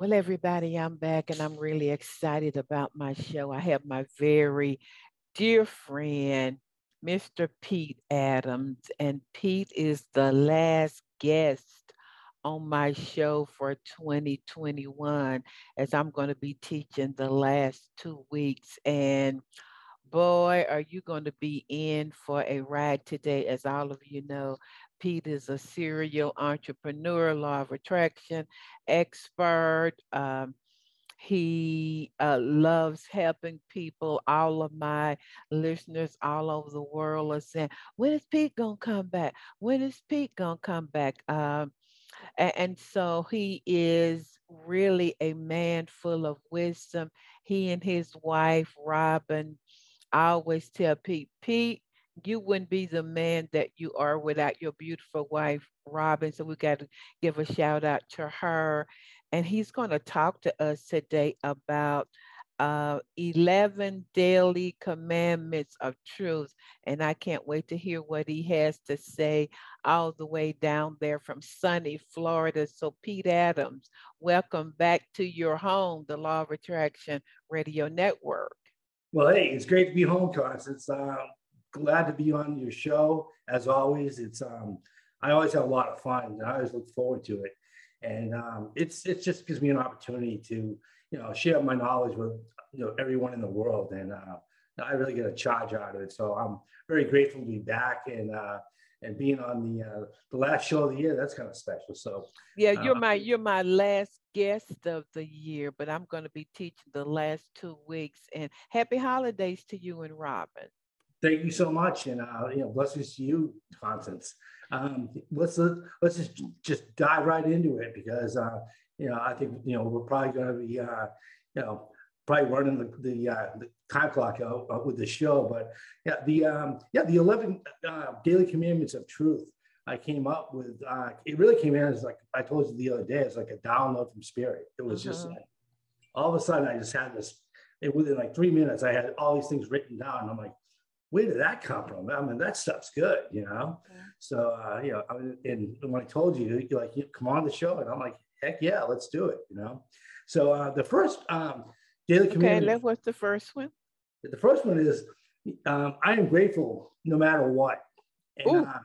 Well, everybody, I'm back and I'm really excited about my show. I have my very dear friend, Mr. Pete Adams, and Pete is the last guest on my show for 2021 as I'm going to be teaching the last two weeks. And boy, are you going to be in for a ride today. As all of you know, Pete is a serial entrepreneur, law of attraction expert. Um, he uh, loves helping people. All of my listeners all over the world are saying, when is Pete going to come back? When is Pete going to come back? Um, and, and so he is really a man full of wisdom. He and his wife, Robin, I always tell Pete, Pete, you wouldn't be the man that you are without your beautiful wife, Robin. So we got to give a shout out to her. And he's going to talk to us today about uh, 11 daily commandments of truth. And I can't wait to hear what he has to say all the way down there from sunny Florida. So, Pete Adams, welcome back to your home, the Law of Attraction Radio Network. Well, hey, it's great to be home, Constance. Uh, glad to be on your show. As always, it's um, I always have a lot of fun. And I always look forward to it, and um, it's it just gives me an opportunity to you know share my knowledge with you know everyone in the world, and uh, I really get a charge out of it. So I'm very grateful to be back and. Uh, and being on the uh, the last show of the year, that's kind of special. So yeah, you're uh, my you're my last guest of the year, but I'm going to be teaching the last two weeks. And happy holidays to you and Robin. Thank you so much, and uh, you know, blessings to you, Constance. Um, let's let's just just dive right into it because uh, you know I think you know we're probably going to be uh, you know probably running the the, uh, the time clock out, uh, with the show, but yeah, the um, yeah the eleven uh, daily commandments of truth. I came up with uh, it really came in as like I told you the other day, it's like a download from spirit. It was uh-huh. just like all of a sudden I just had this. It, within like three minutes, I had all these things written down. And I'm like, where did that come from? I mean, that stuff's good, you know? Yeah. So, uh, you know, I mean, and when I told you, you're like, you come on the show. And I'm like, heck yeah, let's do it, you know? So uh, the first um, daily community. Okay, what's the first one? The first one is, um, I am grateful no matter what. And uh,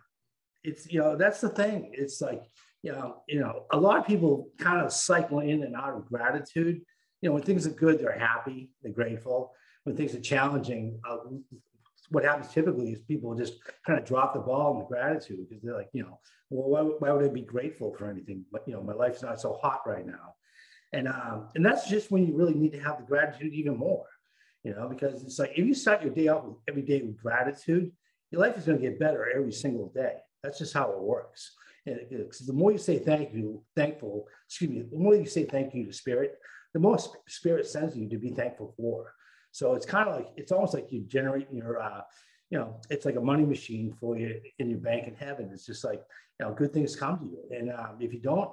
it's, you know, that's the thing. It's like, you know, you know, a lot of people kind of cycle in and out of gratitude. You know, when things are good, they're happy, they're grateful. When things are challenging, uh, what happens typically is people just kind of drop the ball in the gratitude because they're like, you know, well, why, why would I be grateful for anything? But you know, my life's not so hot right now, and um, and that's just when you really need to have the gratitude even more, you know, because it's like if you start your day out with every day with gratitude, your life is going to get better every single day. That's just how it works. And the more you say thank you, thankful, excuse me, the more you say thank you to spirit, the more spirit sends you to be thankful for. So it's kind of like it's almost like you generate your, uh, you know, it's like a money machine for you in your bank in heaven. It's just like you know, good things come to you, and um, if you don't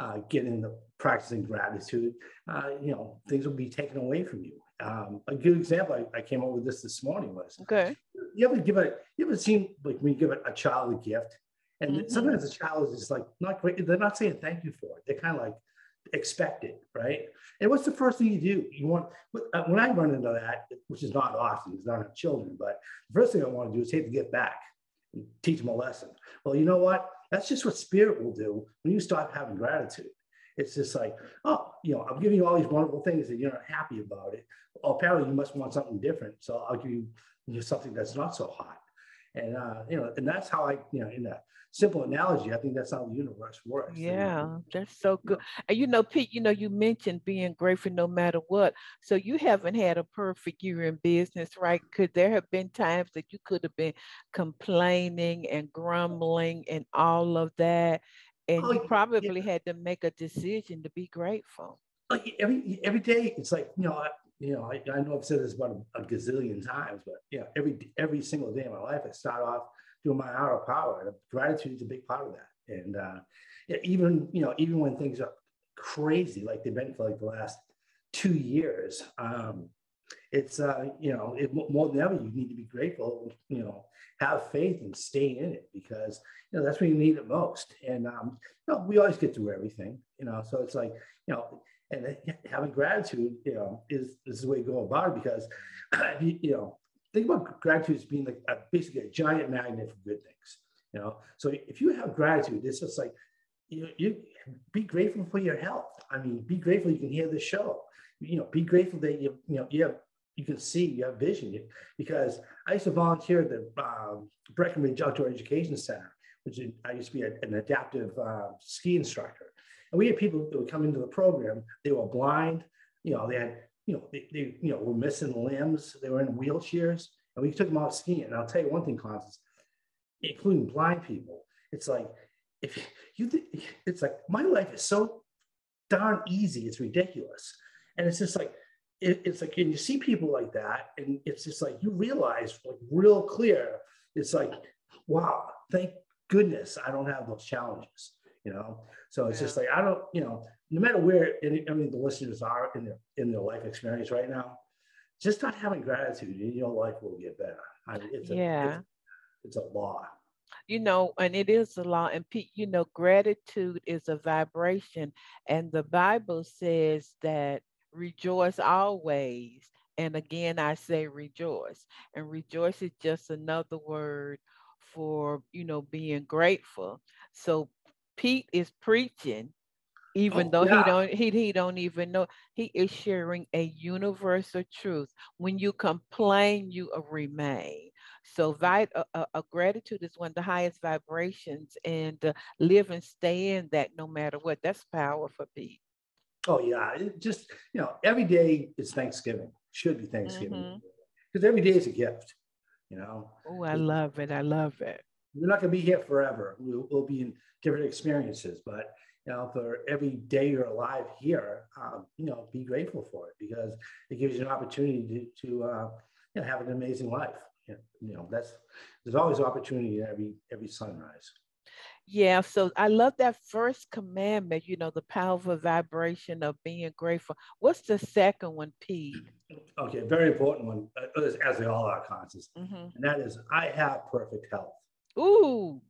uh, get in the practicing gratitude, uh, you know, things will be taken away from you. Um, a good example I, I, came up with this this morning was okay. You ever give a you ever seen like when you give a, a child a gift, and mm-hmm. sometimes the child is just like not great. They're not saying thank you for it. They're kind of like expect it, right? And what's the first thing you do? You want uh, when I run into that, which is not often because I don't have children, but the first thing I want to do is take the gift back and teach them a lesson. Well, you know what? That's just what spirit will do when you stop having gratitude. It's just like, oh, you know, I'm giving you all these wonderful things and you're not happy about it. Well, apparently you must want something different. So I'll give you, you know, something that's not so hot. And uh, you know, and that's how I, you know, in that simple analogy, I think that's how the universe works. Yeah, that's so good. And you know, Pete, you know, you mentioned being grateful no matter what. So you haven't had a perfect year in business, right? Could there have been times that you could have been complaining and grumbling and all of that? And oh, you probably yeah. had to make a decision to be grateful. Like every every day, it's like, you know, you know, I, I know I've said this about a, a, gazillion times, but yeah, every every single day of my life, I start off doing my hour of power. Gratitude is a big part of that. And uh, yeah, even you know, even when things are crazy, like they've been for like the last two years, um, it's uh, you know, it, more than ever, you need to be grateful. You know, have faith and stay in it because you know that's when you need it most. And um, you know, we always get through everything. You know, so it's like you know and having gratitude, you know, is, is the way to go about it because, you, you know, think about gratitude as being like a, basically a giant magnet for good things. You know, so if you have gratitude, it's just like you, you be grateful for your health. I mean, be grateful you can hear the show. You know, be grateful that you you know you have you can see you have vision. Because I used to volunteer at the um, Breckenridge Outdoor Education Center, which I used to be a, an adaptive uh, ski instructor, and we had people that would come into the program. They were blind. You know, they had you know they, they you know were missing limbs. They were in wheelchairs, and we took them out skiing. And I'll tell you one thing, Constance, including blind people, it's like if you think it's like my life is so darn easy, it's ridiculous. And it's just like it, it's like and you see people like that, and it's just like you realize like real clear, it's like, wow, thank goodness I don't have those challenges, you know. So it's yeah. just like I don't, you know, no matter where any, I mean the listeners are in their in their life experience right now, just not having gratitude in your life will get better. I mean, it's a, yeah. It's, it's a law you know, and it is a law. And you know, gratitude is a vibration. And the Bible says that rejoice always. And again, I say rejoice. And rejoice is just another word for, you know, being grateful. So Pete is preaching even oh, though yeah. he don't he, he don't even know he is sharing a universal truth when you complain you remain so vit- a, gratitude is one of the highest vibrations and uh, live and stay in that no matter what. That's power for Pete. Oh yeah. It just, you know, every day is Thanksgiving. Should be Thanksgiving. Because mm-hmm. every day is a gift, you know. Oh, I love it. I love it. We're not gonna be here forever. We'll, we'll be in different experiences, but you know, for every day you're alive here, um, you know, be grateful for it because it gives you an opportunity to, to uh, you know, have an amazing life. You know that's there's always opportunity every every sunrise. Yeah so i love that first commandment you know the powerful vibration of being grateful. What's the second one pete okay very important one uh, as they all are Constance. Mm-hmm. and that is i have perfect health ooh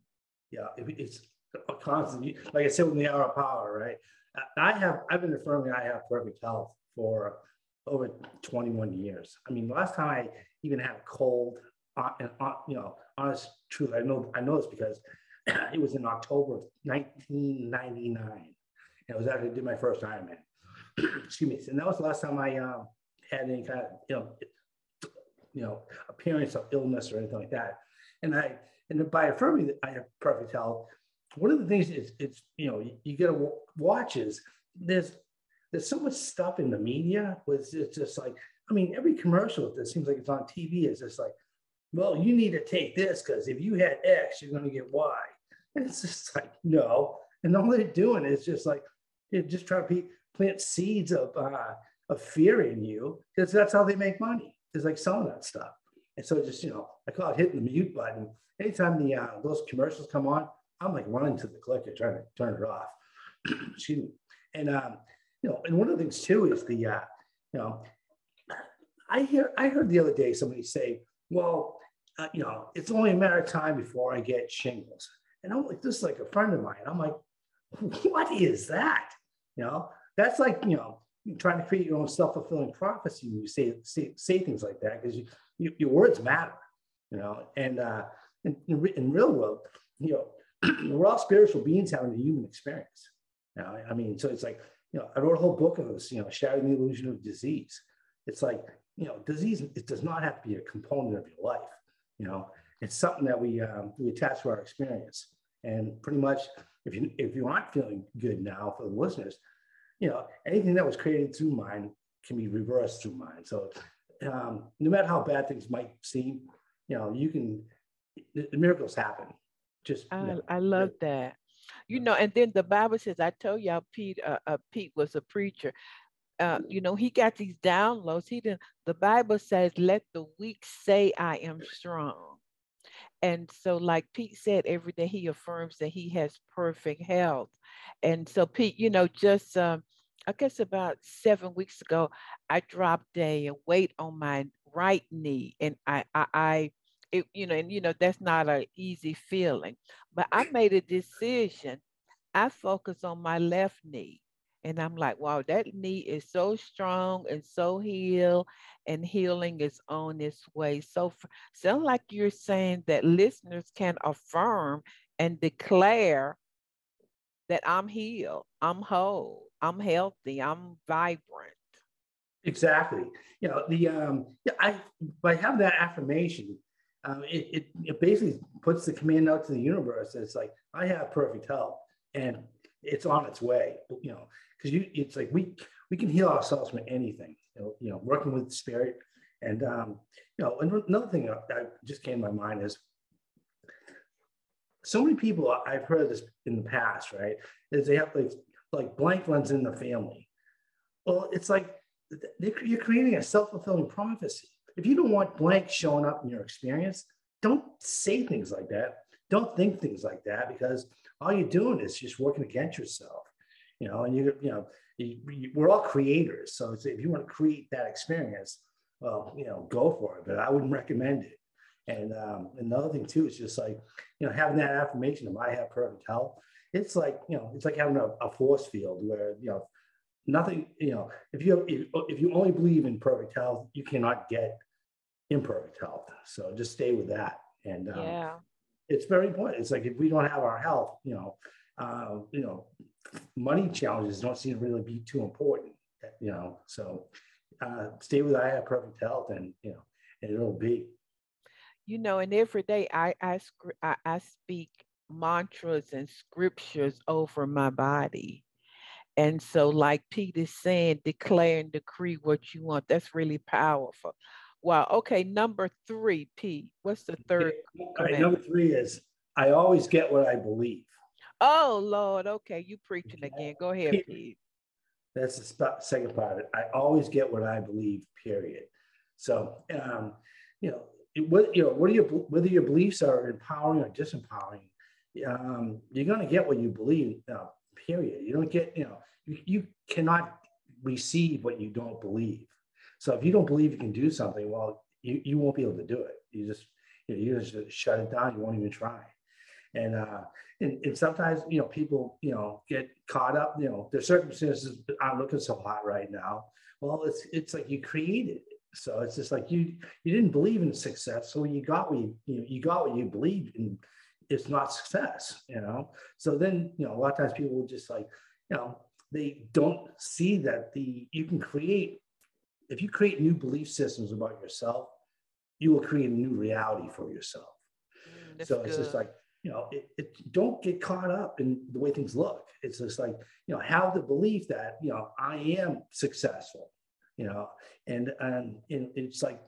yeah it's a constant like i said with the hour of power right i have i've been affirming i have perfect health for over 21 years i mean last time i even had a cold uh, and uh, you know, honest truth, I know I know this because it was in October of 1999. And it was after I did my first Ironman. Excuse me. And that was the last time I um, had any kind of you know, you know, appearance of illness or anything like that. And I and by affirming that I have perfect health, one of the things is it's you know you, you get to watch is there's there's so much stuff in the media was it's just like I mean every commercial that seems like it's on TV is just like well, you need to take this because if you had X, you're going to get Y. And it's just like, no. And all they're doing is just like, they're just trying to plant seeds of, uh, of fear in you because that's how they make money. It's like selling that stuff. And so just, you know, I call it hitting the mute button. Anytime the uh, those commercials come on, I'm like running to the clicker trying to turn it off. Excuse me. And, um, you know, and one of the things too is the, uh, you know, I hear, I heard the other day somebody say, well, uh, you know, it's only a matter of time before I get shingles. And I'm like, this is like a friend of mine. I'm like, what is that? You know, that's like, you know, trying to create your own self-fulfilling prophecy when you say, say, say things like that, because you, you, your words matter, you know, and uh, in, in, real world, you know, we're all spiritual beings having a human experience. You I mean, so it's like, you know, I wrote a whole book of this, you know, Shattering the Illusion of Disease. It's like, you know, disease, it does not have to be a component of your life. You know, it's something that we um, we attach to our experience. And pretty much, if you if you aren't feeling good now for the listeners, you know, anything that was created through mind can be reversed through mind. So um, no matter how bad things might seem, you know, you can the, the miracles happen. Just I, you know, I love that. You know, and then the Bible says, I told y'all Pete, uh, uh, Pete was a preacher. Uh, you know, he got these downloads. He didn't, the Bible says, let the weak say I am strong. And so, like Pete said, every day he affirms that he has perfect health. And so, Pete, you know, just um, I guess about seven weeks ago, I dropped a weight on my right knee, and I, I, I it, you know, and you know, that's not an easy feeling. But I made a decision. I focus on my left knee And I'm like, wow, that knee is so strong and so healed, and healing is on its way. So, sound like you're saying that listeners can affirm and declare that I'm healed, I'm whole, I'm healthy, I'm vibrant. Exactly. You know, the um, I by having that affirmation, um, it, it it basically puts the command out to the universe. It's like I have perfect health, and it's on its way. You know, because you it's like we we can heal ourselves from anything. You know, you know working with the spirit, and um, you know, another thing that just came to my mind is so many people I've heard this in the past, right? Is they have like like blank ones in the family. Well, it's like you're creating a self-fulfilling prophecy. If you don't want blank showing up in your experience, don't say things like that. Don't think things like that because all you're doing is just working against yourself. You know, and you you know you, you, we're all creators. So if you want to create that experience, well, you know, go for it. But I wouldn't recommend it. And um, another thing too is just like you know having that affirmation of I have perfect health. It's like you know it's like having a, a force field where you know nothing you know if you if, if you only believe in perfect health you cannot get imperfect health. So just stay with that. And um, yeah. it's very important. It's like if we don't have our health you know uh, you know money challenges don't seem to really be too important you know. So uh, stay with i have perfect health and you know and it'll be. You know and every day i i, I, I speak mantras and scriptures over my body and so, like Pete is saying, declare and decree what you want. That's really powerful. Wow. Okay. Number three, Pete. What's the third? Okay, number three is I always get what I believe. Oh Lord. Okay. You preaching again. Go ahead, Pete. That's the second part of it. I always get what I believe. Period. So, um, you know, what you know, what are your whether your beliefs are empowering or disempowering, um, you're going to get what you believe. Uh, period. You don't get, you know, you, you cannot receive what you don't believe. So if you don't believe you can do something, well, you, you won't be able to do it. You just, you, know, you just shut it down. You won't even try. And, uh, and, and sometimes, you know, people, you know, get caught up, you know, their circumstances aren't looking so hot right now. Well, it's, it's like you created it. So it's just like you, you didn't believe in success. So you got what you, you, know, you got what you believed in it's not success, you know? So then, you know, a lot of times people will just like, you know, they don't see that the you can create if you create new belief systems about yourself you will create a new reality for yourself. Mm, so it's just like you know it, it, don't get caught up in the way things look. It's just like you know have the belief that you know i am successful you know? And and, and it's like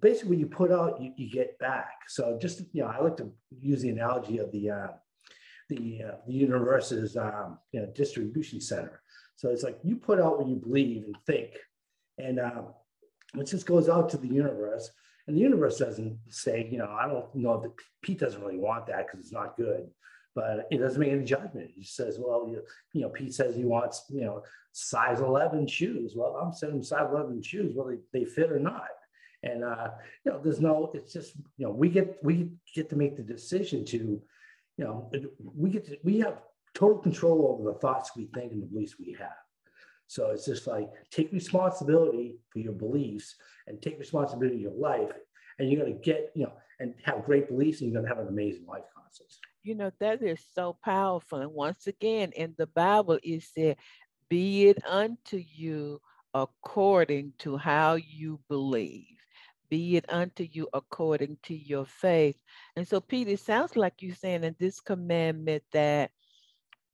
basically you put out you, you get back so just you know i like to use the analogy of the uh, the, uh, the universe's um, you know, distribution center. So it's like you put out what you believe and think, and um, it just goes out to the universe. And the universe doesn't say, you know, I don't know that Pete doesn't really want that because it's not good, but it doesn't make any judgment. He says, well, you, you know, Pete says he wants, you know, size 11 shoes. Well, I'm sending size 11 shoes, whether they fit or not. And, uh, you know, there's no, it's just, you know, we get, we get to make the decision to, you know, we get to, we have total control over the thoughts we think and the beliefs we have. So it's just like take responsibility for your beliefs and take responsibility for your life, and you're to get, you know, and have great beliefs, and you're going to have an amazing life constance. You know, that is so powerful. And once again, in the Bible, it said, Be it unto you according to how you believe be it unto you according to your faith. And so, Pete, it sounds like you're saying in this commandment that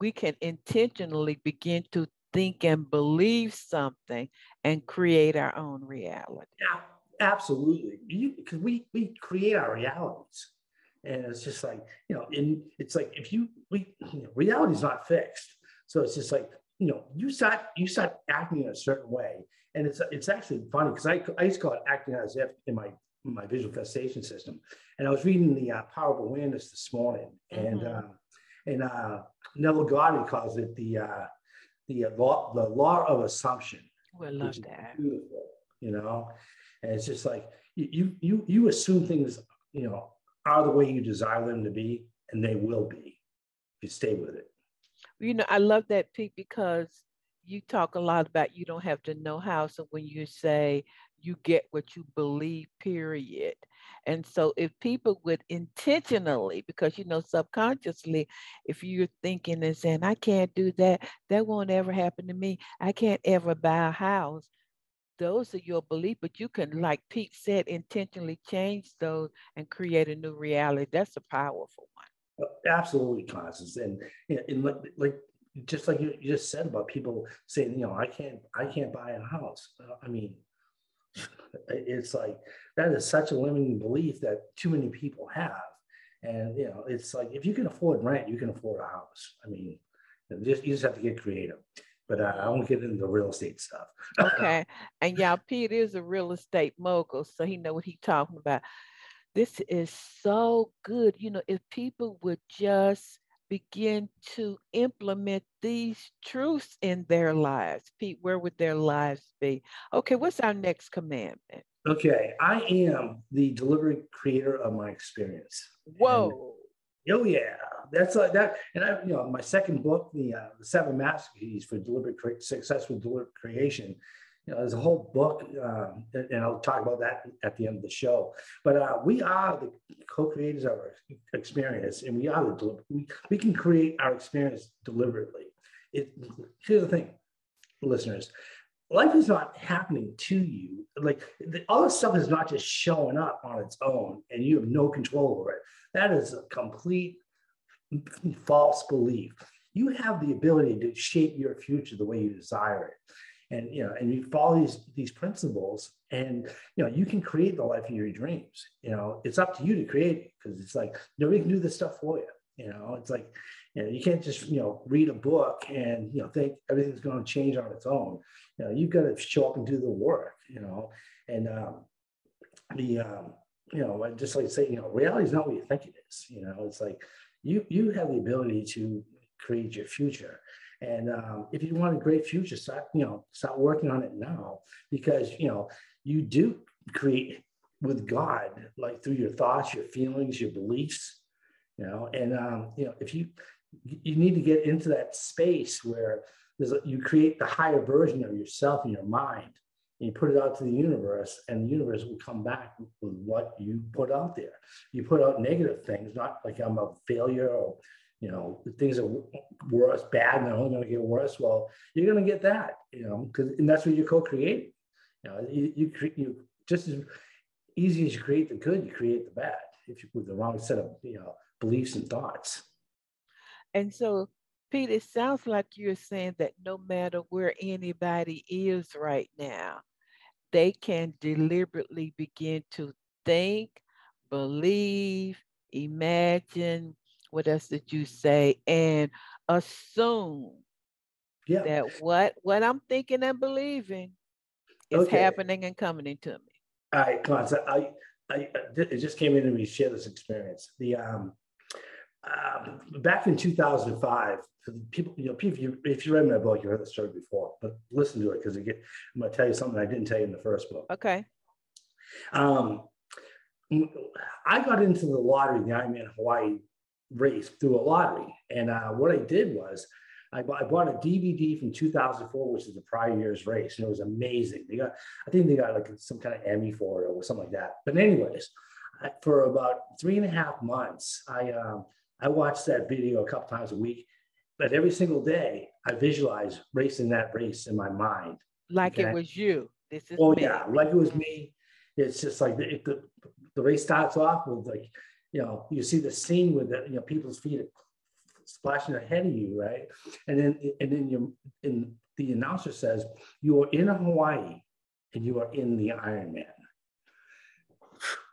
we can intentionally begin to think and believe something and create our own reality. Yeah, absolutely. Because we, we create our realities. And it's just like, you know, in it's like if you we you know, reality is not fixed. So it's just like, you know, you start you start acting in a certain way and it's it's actually funny because I, I used to call it acting as if in my my visualization system. And I was reading the uh, Power of Awareness this morning, and mm-hmm. uh, and uh, Neville Goddard calls it the uh, the uh, law the law of assumption. I love that. Beautiful, you know, and it's just like you you you assume things you know are the way you desire them to be, and they will be if you stay with it. You know, I love that Pete because you talk a lot about you don't have to know how. So when you say you get what you believe, period. And so if people would intentionally, because you know, subconsciously, if you're thinking and saying, I can't do that, that won't ever happen to me. I can't ever buy a house. Those are your beliefs, but you can, like Pete said, intentionally change those and create a new reality. That's a powerful one. Oh, absolutely, Constance. And, and like, like just like you just said about people saying, you know, I can't, I can't buy a house. I mean, it's like that is such a limiting belief that too many people have. And you know, it's like if you can afford rent, you can afford a house. I mean, just you just have to get creative. But uh, I won't get into the real estate stuff. okay, and y'all, Pete is a real estate mogul, so he know what he's talking about. This is so good. You know, if people would just begin to implement these truths in their lives, Pete, where would their lives be? Okay, what's our next commandment? Okay, I am the deliberate creator of my experience. Whoa. And, oh yeah, that's like that. And I, you know, my second book, the, uh, the Seven Master Keys for Deliberate Successful Deliberate Creation, you know, there's a whole book, um, and I'll talk about that at the end of the show. But uh, we are the co-creators of our experience, and we are the we, we can create our experience deliberately. It, here's the thing, listeners, life is not happening to you. Like the, all this stuff is not just showing up on its own, and you have no control over it. That is a complete false belief. You have the ability to shape your future the way you desire it and you know and you follow these these principles and you know you can create the life of your dreams you know it's up to you to create it because it's like nobody can do this stuff for you you know it's like you know you can't just you know read a book and you know think everything's going to change on its own you know you've got to show up and do the work you know and um the um you know I just like say you know reality is not what you think it is you know it's like you you have the ability to create your future and um, if you want a great future, start, you know, start working on it now because, you know, you do create with God, like through your thoughts, your feelings, your beliefs, you know, and, um, you know, if you, you need to get into that space where there's you create the higher version of yourself in your mind and you put it out to the universe and the universe will come back with what you put out there. You put out negative things, not like I'm a failure or you know, the things were worse, bad, and they're only going to get worse. Well, you're going to get that, you know, because and that's what you're co-creating. You know, you, you, you just as easy as you create the good, you create the bad if you with the wrong set of you know beliefs and thoughts. And so, Pete, it sounds like you're saying that no matter where anybody is right now, they can deliberately begin to think, believe, imagine, what else did you say? And assume yeah. that what what I'm thinking and believing is okay. happening and coming into me. All right, come on. So I, I, it just came in and we share this experience. The um, um, back in 2005, people, you know, people, if you, if you read my book, you heard the story before, but listen to it because I'm going to tell you something I didn't tell you in the first book. Okay. Um, I got into the lottery, the Ironman Hawaii race through a lottery. And uh, what I did was I bought, I bought, a DVD from 2004, which is the prior year's race, and it was amazing. They got, I think they got like some kind of Emmy for it or something like that. But anyways, I, for about three and a half months, I um, I watched that video a couple times a week. But every single day, I visualized racing that race in my mind. Like okay? it was you. This is oh me. yeah, like it was me. It's just like the, the the race starts off with like you know, you see the scene with the, you know, people's feet splashing ahead of you, right? And then, and then you, and the announcer says, you are in Hawaii and you are in the Ironman.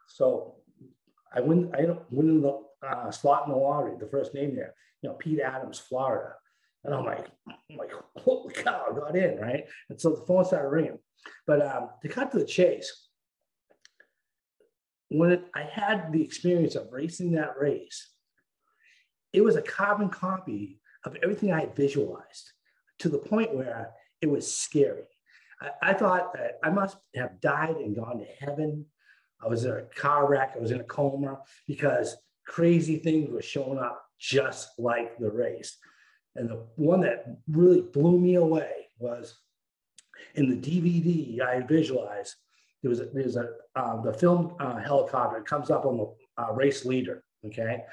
So I win, I win in the uh, slot in the lottery, the first name there, you know, Pete Adams, Florida. And I'm like, I'm like, holy cow, I got in, right? And so the phone started ringing. But um, to cut to the chase, when I had the experience of racing that race, it was a carbon copy of everything I had visualized to the point where it was scary. I, I thought that I must have died and gone to heaven. I was in a car wreck, I was in a coma because crazy things were showing up just like the race. And the one that really blew me away was in the DVD I visualized. There was a, there's a uh, the film uh, helicopter comes up on the uh, race leader, okay,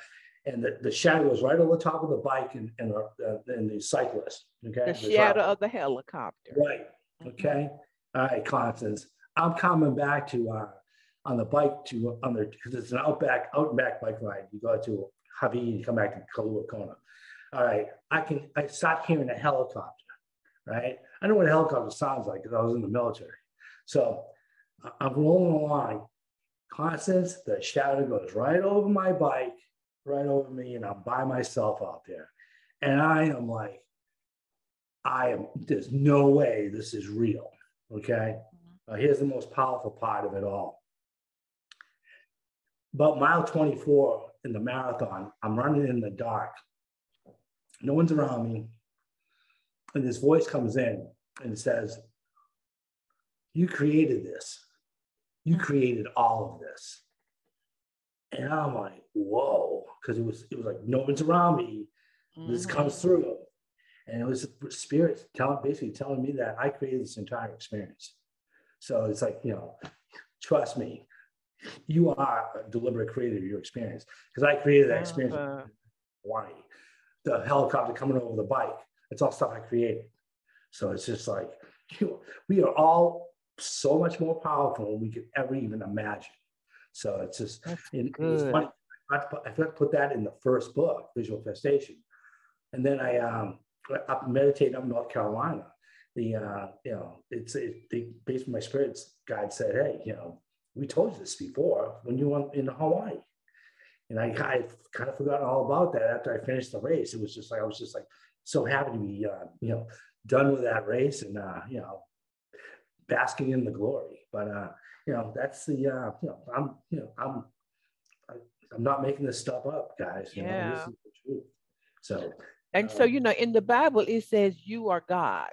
and the, the shadow is right on the top of the bike and and the, and the cyclist, okay. The shadow of the helicopter. Right. Okay. Mm-hmm. All right, Constance. I'm coming back to uh, on the bike to on the because it's an outback out and back bike ride. You go to Hawaii and come back to Kailua Kona. All right, I can I start hearing a helicopter, right? I know what a helicopter sounds like because I was in the military. So I'm rolling along. Constance, the shadow goes right over my bike, right over me, and I'm by myself out there. And I am like, I am, there's no way this is real. Okay. Uh, here's the most powerful part of it all. About mile 24 in the marathon, I'm running in the dark. No one's around me. And this voice comes in and says, You created this. You created all of this. And I'm like, whoa, because it was it was like no one's around me. Mm-hmm. This comes through. And it was spirit telling basically telling me that I created this entire experience. So it's like, you know, trust me, you are a deliberate creator of your experience. Because I created that experience in Hawaii. The helicopter coming over the bike, it's all stuff I created. So it's just like, you know, we are all so much more powerful than we could ever even imagine. So it's just, it, it's funny. I forgot to put that in the first book, Visualfestation. And then I um, up meditate up in North Carolina the uh, you know it's it, the based on my spirits guide said, hey, you know, we told you this before when you went in Hawaii. And I, I kind of forgot all about that after I finished the race. It was just like I was just like so happy to be uh, you know done with that race and uh, you know basking in the glory. But uh, you know that's the uh, you know I'm you know I'm I, am i am not making this stuff up, guys. You yeah. know this is the truth. So and so um, you know in the Bible it says you are God.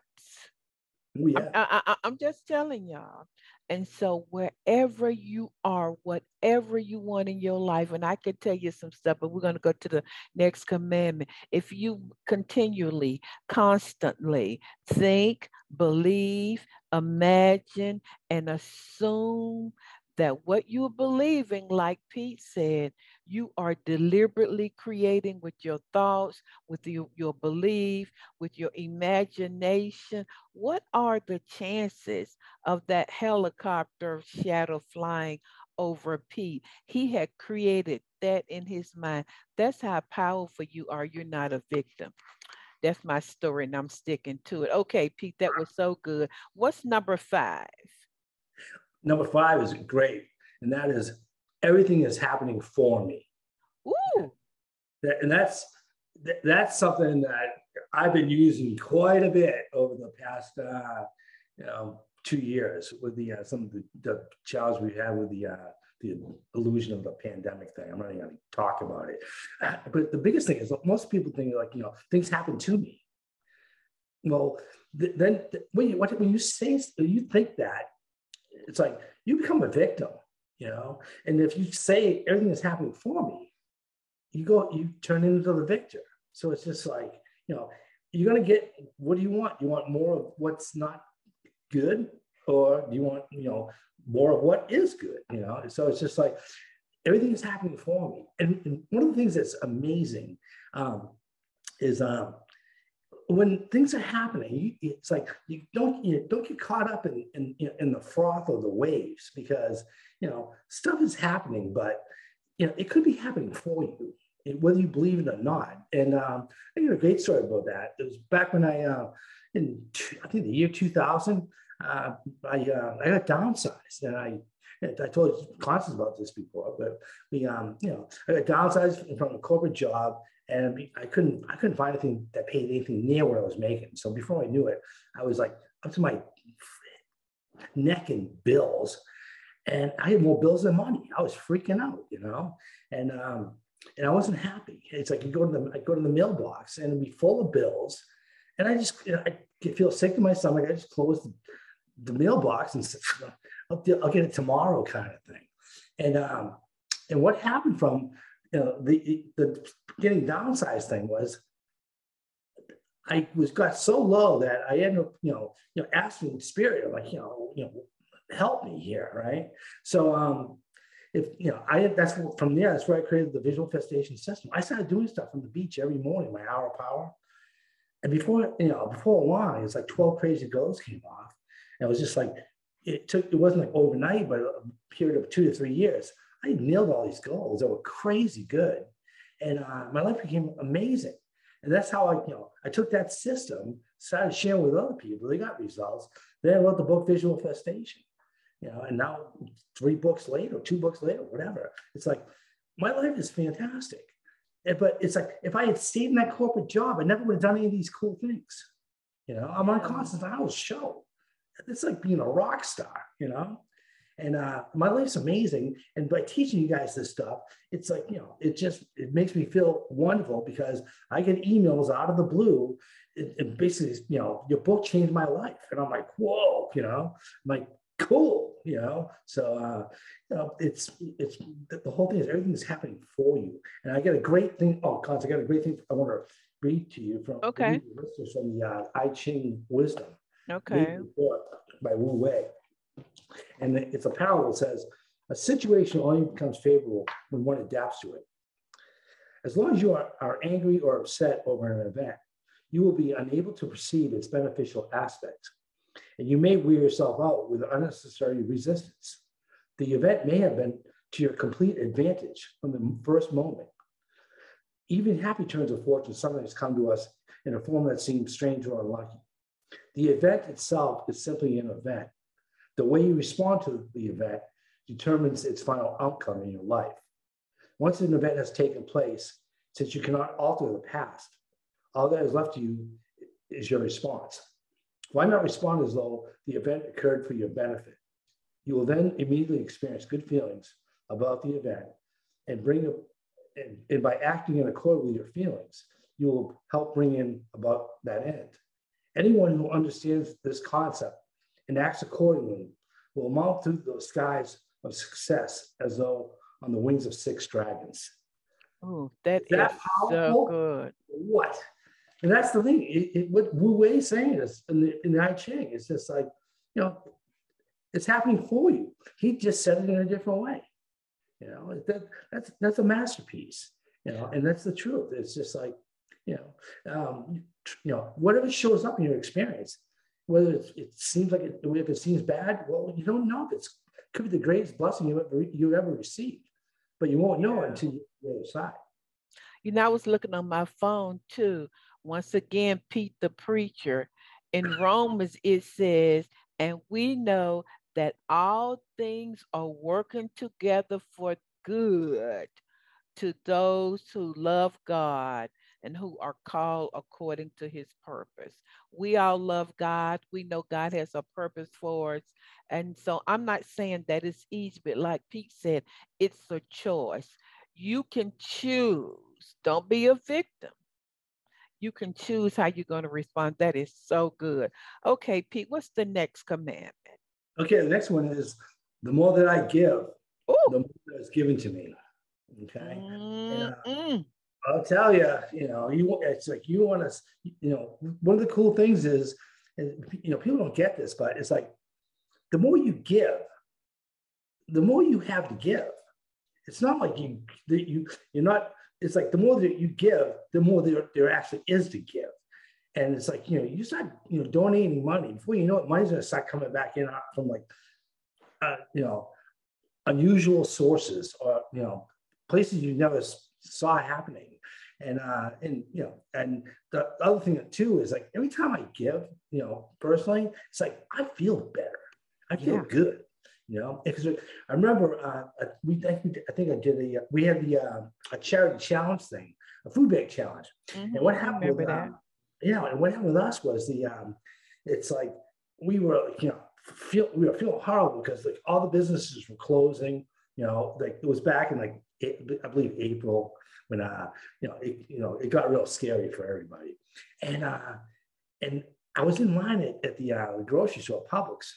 Yeah. I, I, I'm just telling y'all. And so, wherever you are, whatever you want in your life, and I could tell you some stuff, but we're going to go to the next commandment. If you continually, constantly think, believe, imagine, and assume that what you're believing, like Pete said, you are deliberately creating with your thoughts, with your, your belief, with your imagination. What are the chances of that helicopter shadow flying over Pete? He had created that in his mind. That's how powerful you are. You're not a victim. That's my story, and I'm sticking to it. Okay, Pete, that was so good. What's number five? Number five is great, and that is everything is happening for me. Ooh. And that's that's something that I've been using quite a bit over the past uh, you know two years with the uh, some of the, the challenges we had with the uh, the illusion of the pandemic thing. I'm not even going to talk about it. But the biggest thing is most people think like you know things happen to me. Well, th- then th- when you when you say you think that it's like you become a victim, you know. And if you say everything is happening for me, you go, you turn into the victor. So it's just like, you know, you're gonna get what do you want? You want more of what's not good, or do you want, you know, more of what is good? You know, so it's just like everything is happening for me. And, and one of the things that's amazing um, is um, when things are happening, it's like you don't you don't get caught up in, in in the froth of the waves because you know stuff is happening, but you know it could be happening for you, whether you believe it or not. And um, I got a great story about that. It was back when I uh, in I think the year 2000, uh, I uh, I got downsized and I I told Constance about this before, but we, um, you know, I got downsized from a corporate job, and I couldn't, I couldn't find anything that paid anything near what I was making. So before I knew it, I was like up to my neck in bills, and I had more bills than money. I was freaking out, you know, and um, and I wasn't happy. It's like you go to the, I go to the mailbox, and it'd be full of bills, and I just, you know, I feel sick in my stomach. I just close the, the mailbox and said, I'll, I'll get it tomorrow kind of thing. And, um, and what happened from you know, the, the getting downsized thing was I was got so low that I ended up, you know, you know, asking spirit, like, you know, you know, help me here, right? So um, if you know, I that's from there, that's where I created the visualization system. I started doing stuff on the beach every morning, my hour power. And before, you know, before long, it's like 12 crazy goals came off. And it was just like it took it wasn't like overnight, but a period of two to three years. I nailed all these goals that were crazy good. And uh, my life became amazing. And that's how I, you know, I took that system, started sharing with other people. They got results. Then I wrote the book Visualfestation, you know, and now three books later, two books later, whatever. It's like my life is fantastic. But it's like if I had stayed in that corporate job, I never would have done any of these cool things. You know, I'm on Constant Hours show. It's like being a rock star, you know? And uh, my life's amazing. And by teaching you guys this stuff, it's like, you know, it just, it makes me feel wonderful because I get emails out of the blue. It, it basically, you know, your book changed my life. And I'm like, whoa, you know, I'm like, cool, you know? So, uh, you know, it's, it's, the whole thing is everything is happening for you. And I get a great thing. Oh, Cons, I got a great thing I want to read to you from, okay. from the uh, I Ching Wisdom. Okay. By Wu Wei. And it's a parable that says, a situation only becomes favorable when one adapts to it. As long as you are, are angry or upset over an event, you will be unable to perceive its beneficial aspects. And you may wear yourself out with unnecessary resistance. The event may have been to your complete advantage from the first moment. Even happy turns of fortune sometimes come to us in a form that seems strange or unlucky. The event itself is simply an event, the way you respond to the event determines its final outcome in your life. Once an event has taken place, since you cannot alter the past, all that is left to you is your response. Why not respond as though the event occurred for your benefit? You will then immediately experience good feelings about the event and bring up, and, and by acting in accord with your feelings, you will help bring in about that end. Anyone who understands this concept and acts accordingly will mount through the skies of success as though on the wings of six dragons. Oh, that is, that is so good. What? And that's the thing. It, it, what Wu Wei is saying is in the, in the I Ching, it's just like, you know, it's happening for you. He just said it in a different way. You know, that, that's that's a masterpiece. You know, and that's the truth. It's just like, you know, um, you know, whatever shows up in your experience, whether it seems like it, if it seems bad, well, you don't know if it's could be the greatest blessing you ever you ever received, but you won't know until you're the other side. You know, I was looking on my phone too. Once again, Pete the preacher. In Romans, it says, and we know that all things are working together for good to those who love God and who are called according to his purpose. We all love God. We know God has a purpose for us. And so I'm not saying that it's easy, but like Pete said, it's a choice. You can choose. Don't be a victim. You can choose how you're going to respond. That is so good. Okay, Pete, what's the next commandment? Okay, the next one is the more that I give, Ooh. the more that is given to me. Okay. And, uh, I'll tell you, you know, you it's like you want to, you know, one of the cool things is, and you know, people don't get this, but it's like the more you give, the more you have to give. It's not like you that you you're not. It's like the more that you give, the more there, there actually is to give. And it's like you know, you start you know donating money before you know it, money's gonna start coming back in from like, uh, you know, unusual sources or you know places you never saw happening. And uh, and you know, and the other thing too is like every time I give, you know, personally, it's like I feel better. I feel yeah. good. You know, because I remember uh, we think I think I did a we had the uh, a charity challenge thing, a food bank challenge, mm-hmm. and what happened with that? Um, yeah, and what happened with us was the um, it's like we were you know feel we were feeling horrible because like all the businesses were closing. You know, like it was back in like I believe April when uh you know it you know it got real scary for everybody, and uh and I was in line at, at the, uh, the grocery store, Publix,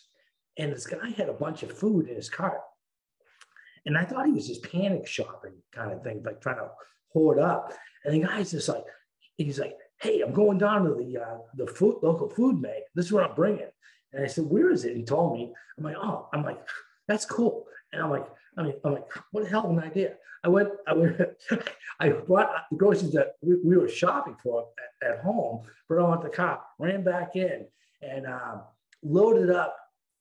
and this guy had a bunch of food in his cart, and I thought he was just panic shopping kind of thing, like trying to hoard up. And the guy's just like, he's like, hey, I'm going down to the uh, the food, local food bank. This is what I'm bringing. And I said, where is it? He told me. I'm like, oh, I'm like, that's cool. And I'm like, I mean, I'm like, what the hell of an idea? I went, I went, I brought the groceries that we, we were shopping for at, at home, brought on the car, ran back in, and um, loaded up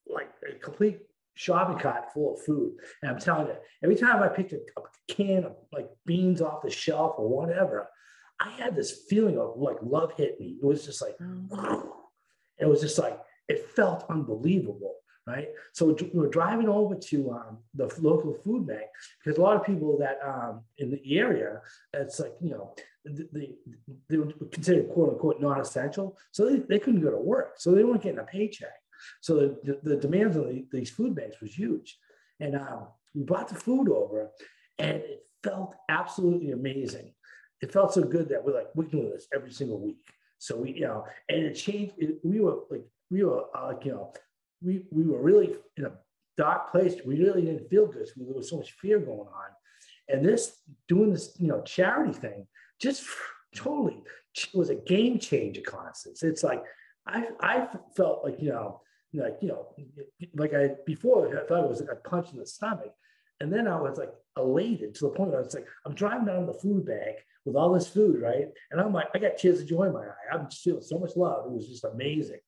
like a complete shopping cart full of food. And I'm telling you, every time I picked a, a can of like beans off the shelf or whatever, I had this feeling of like love hit me. It was just like, mm-hmm. it was just like, it felt unbelievable right? So we were driving over to um, the local food bank because a lot of people that um, in the area, it's like, you know, they, they were considered quote unquote non-essential. So they, they couldn't go to work. So they weren't getting a paycheck. So the, the, demands on the, these food banks was huge. And um, we brought the food over and it felt absolutely amazing. It felt so good that we're like, we're doing this every single week. So we, you know, and it changed. It, we were like, we were uh, like, you know, we, we were really in a dark place. We really didn't feel good. So there was so much fear going on. And this doing this, you know, charity thing just totally was a game changer, Constance. It's like I I felt like, you know, like, you know, like I before I thought it was like a punch in the stomach. And then I was like elated to the point where I was like, I'm driving down the food bank with all this food, right? And I'm like, I got tears of joy in my eye. I'm just feeling so much love. It was just amazing.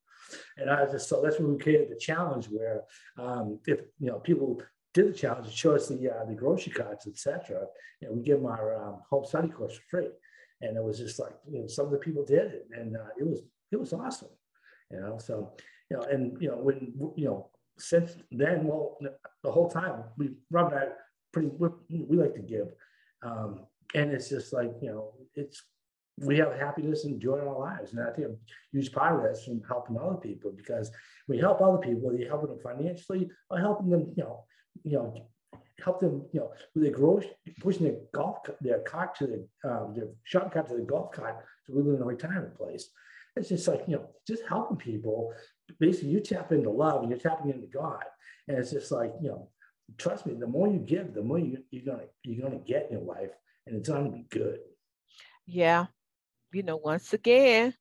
And I just so that's when we created the challenge where um, if you know people did the challenge, show us the uh, the grocery cards, etc. And we give them our um, home study course for free, and it was just like you know some of the people did it, and uh, it was it was awesome, you know. So you know, and you know when you know since then, well, the whole time we Rob and I pretty we like to give, um, and it's just like you know it's we have happiness and joy in our lives. And I think huge part of that's from helping other people because we help other people, whether you're helping them financially or helping them, you know, you know, help them, you know, with their growth, pushing their golf, their cart to the, um, their shopping to the golf cart to live in a retirement place. It's just like, you know, just helping people. Basically, you tap into love and you're tapping into God. And it's just like, you know, trust me, the more you give, the more you, you're gonna you're gonna get in your life, and it's gonna be good. Yeah, you know, once again,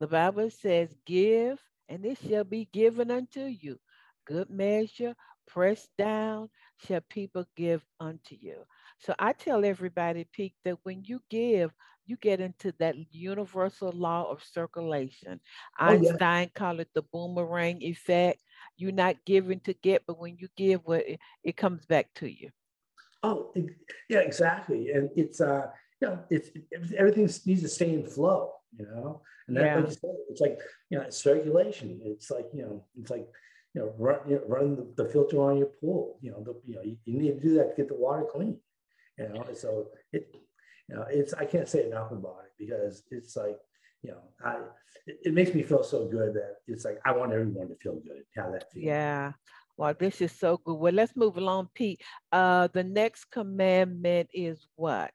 the Bible says, Give, and it shall be given unto you. Good measure, pressed down, shall people give unto you. So I tell everybody, Pete, that when you give, you get into that universal law of circulation. Oh, Einstein yeah. called it the boomerang effect. You're not giving to get, but when you give, well, it, it comes back to you. Oh, yeah, exactly. And it's uh you know, it's it, everything needs to stay in flow, you know, and that, yeah. like said, it's like, you know, circulation. It's like, you know, it's like, you know, run, you know, run the, the, filter on your pool, you know, the, you know, you, you, need to do that to get the water clean, you know, so it, you know, it's, I can't say enough about it because it's like, you know, I, it, it makes me feel so good that it's like, I want everyone to feel good, how that feels. Yeah. Well, this is so good. Well, let's move along, Pete. Uh, the next commandment is what?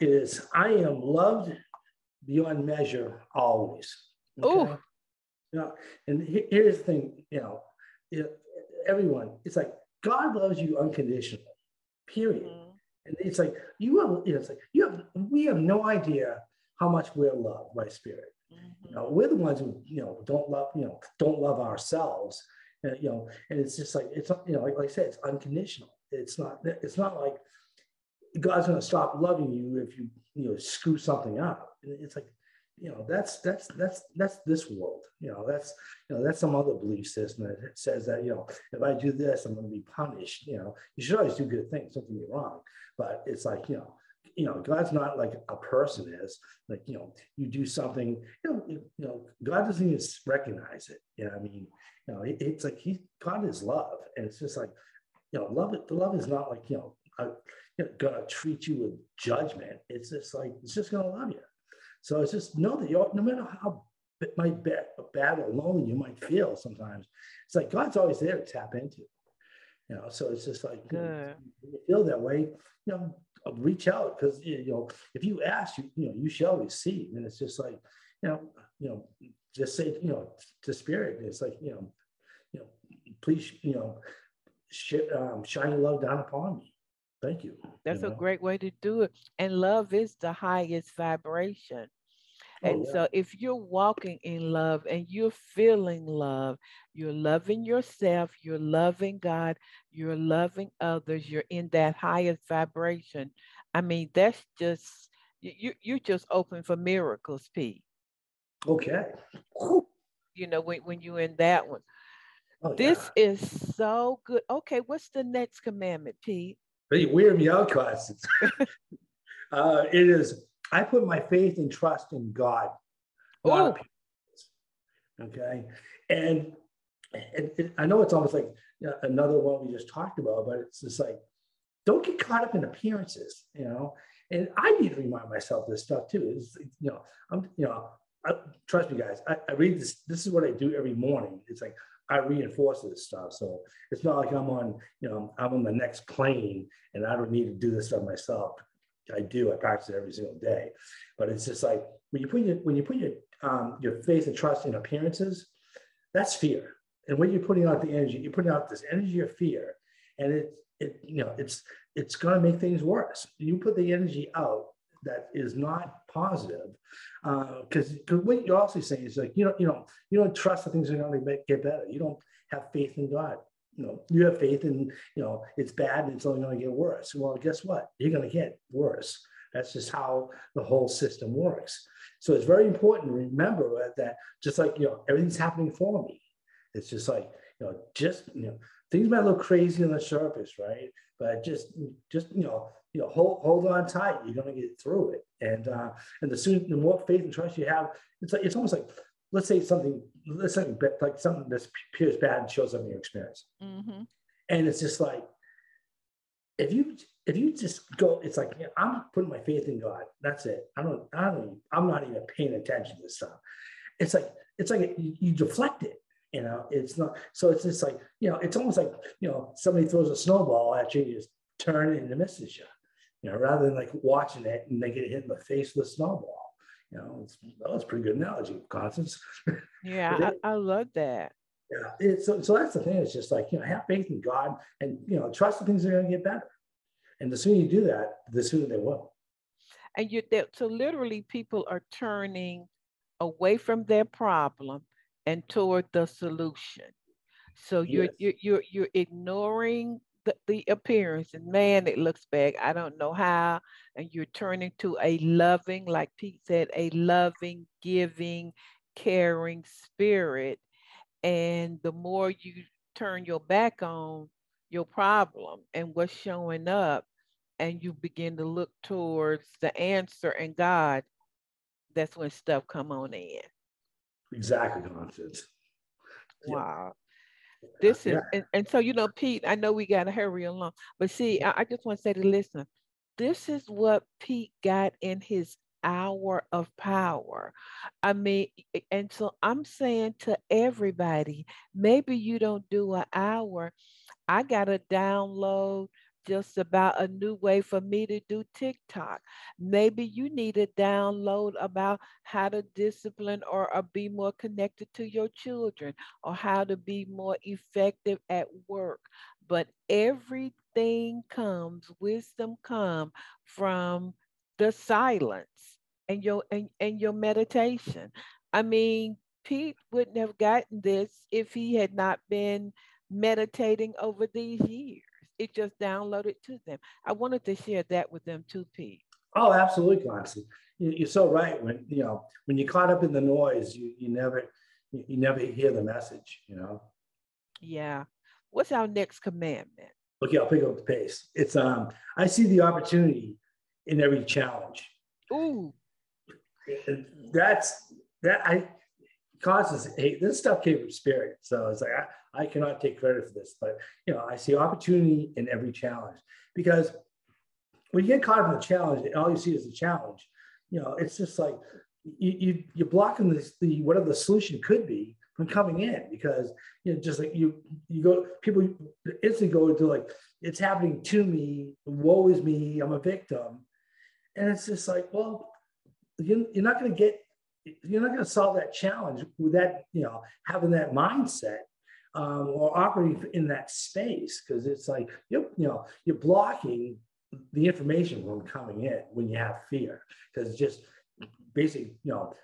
is I am loved beyond measure always. Okay? Oh, you know, and here's the thing, you know, everyone, it's like God loves you unconditionally, period. Mm-hmm. And it's like you have, you know, it's like you have, we have no idea how much we're loved by Spirit. Mm-hmm. You know, we're the ones who, you know, don't love, you know, don't love ourselves. And, you know, and it's just like it's, you know, like, like I said, it's unconditional. It's not, it's not like God's going to stop loving you if you you know screw something up. It's like you know that's that's that's that's this world. You know that's you know that's some other belief system that says that you know if I do this I'm going to be punished. You know you should always do good things. Don't get me wrong, but it's like you know you know God's not like a person is. Like you know you do something you know you know God doesn't even recognize it. You know I mean you know it, it's like he God is love, and it's just like you know love. The love is not like you know. A, gonna treat you with judgment. It's just like it's just gonna love you. So it's just know that you no matter how it might be bad or lonely you might feel sometimes, it's like God's always there to tap into. You know, so it's just like you, know, you feel that way, you know, reach out because you know if you ask, you, you know, you shall receive. And it's just like, you know, you know, just say, you know, to spirit, it's like, you know, you know, please, you know, sh- um, shine love down upon me Thank you. That's you know? a great way to do it. And love is the highest vibration. Oh, and yeah. so if you're walking in love and you're feeling love, you're loving yourself, you're loving God, you're loving others, you're in that highest vibration. I mean, that's just you you're just open for miracles, Pete. Okay. You know, when, when you're in that one. Oh, this yeah. is so good. Okay, what's the next commandment, Pete? Hey, weird me out, classes. uh, it is I put my faith and trust in God. Oh. Okay. And it, it, I know it's almost like you know, another one we just talked about, but it's just like, don't get caught up in appearances, you know. And I need to remind myself this stuff too. Is you know, I'm you know, I, trust me, guys. I, I read this. This is what I do every morning. It's like I reinforce this stuff. So it's not like I'm on, you know, I'm on the next plane and I don't need to do this stuff myself. I do. I practice it every single day. But it's just like when you put your when you put your um, your faith and trust in appearances, that's fear. And when you're putting out the energy, you're putting out this energy of fear, and it it you know it's it's going to make things worse. You put the energy out that is not positive, because uh, what you're also saying is like you know you know you don't trust that things are going to get better. You don't have faith in God you know, you have faith in, you know, it's bad and it's only going to get worse. Well, guess what? You're going to get worse. That's just how the whole system works. So it's very important to remember that just like, you know, everything's happening for me. It's just like, you know, just, you know, things might look crazy on the surface, right? But just, just, you know, you know, hold, hold on tight. You're going to get through it. And, uh, and the sooner, the more faith and trust you have, it's like, it's almost like let's say something, let's say like something that appears bad and shows up in your experience. Mm-hmm. And it's just like, if you if you just go, it's like I'm putting my faith in God. That's it. I don't. I don't. I'm not even paying attention to this stuff. It's like it's like you, you deflect it. You know, it's not. So it's just like you know, it's almost like you know, somebody throws a snowball at you, you just turn it and it misses you. You know, rather than like watching it and they get hit in the face with a snowball you know, it's, that was pretty good analogy, Constance. Yeah, I, I, love that. Yeah, it's, so, so that's the thing. It's just like, you know, have faith in God and, you know, trust that things are going to get better. And the sooner you do that, the sooner they will. And you, so literally people are turning away from their problem and toward the solution. So you're, yes. you're, you're, you're ignoring the, the appearance and man, it looks bad. I don't know how. And you're turning to a loving, like Pete said, a loving, giving, caring spirit. And the more you turn your back on your problem and what's showing up, and you begin to look towards the answer and God, that's when stuff come on in. Exactly, Constance. Wow. This is, yeah. and, and so, you know, Pete, I know we got to hurry along, but see, I, I just want to say to listen, this is what Pete got in his hour of power. I mean, and so I'm saying to everybody, maybe you don't do an hour. I got to download just about a new way for me to do TikTok. Maybe you need to download about how to discipline or, or be more connected to your children or how to be more effective at work. But everything comes, wisdom come from the silence and your and, and your meditation. I mean, Pete wouldn't have gotten this if he had not been meditating over these years it just downloaded to them. I wanted to share that with them too, Pete. Oh, absolutely, Constance. You're so right. When you know when you're caught up in the noise, you you never you never hear the message. You know. Yeah. What's our next commandment? Okay, I'll pick up the pace. It's um I see the opportunity in every challenge. Ooh. That's that I causes hey, this stuff came from spirit. So it's like I, I cannot take credit for this, but you know, I see opportunity in every challenge because when you get caught up in the challenge all you see is the challenge, you know, it's just like you, you you're blocking this the whatever the solution could be from coming in because you know just like you you go people instantly go into like it's happening to me woe is me i'm a victim and it's just like well you're not going to get you're not going to solve that challenge with that, you know, having that mindset um, or operating in that space because it's like you you know you're blocking the information from coming in when you have fear because just basically, you know,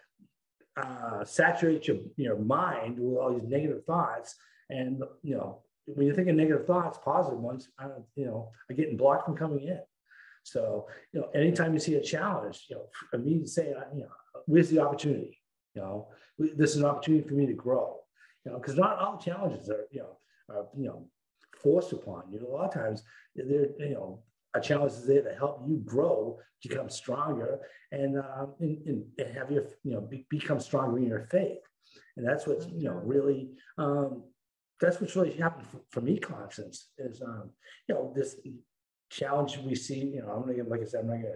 uh, saturate your your mind with all these negative thoughts, and you know, when you think of negative thoughts, positive ones, uh, you know, are getting blocked from coming in. So, you know, anytime you see a challenge, you know, to say, you know, where's the opportunity? You know, this is an opportunity for me to grow. You know, because not all challenges are, you know, are, you know, forced upon you. A lot of times, they're, you know, a challenge is there to help you grow, become stronger, and, um, and, and have your, you know, be, become stronger in your faith. And that's what's, you know, really, um, that's what's really happened for, for me, Constance, is, um, you know, this challenge we see, you know, I'm gonna like I said, I'm not gonna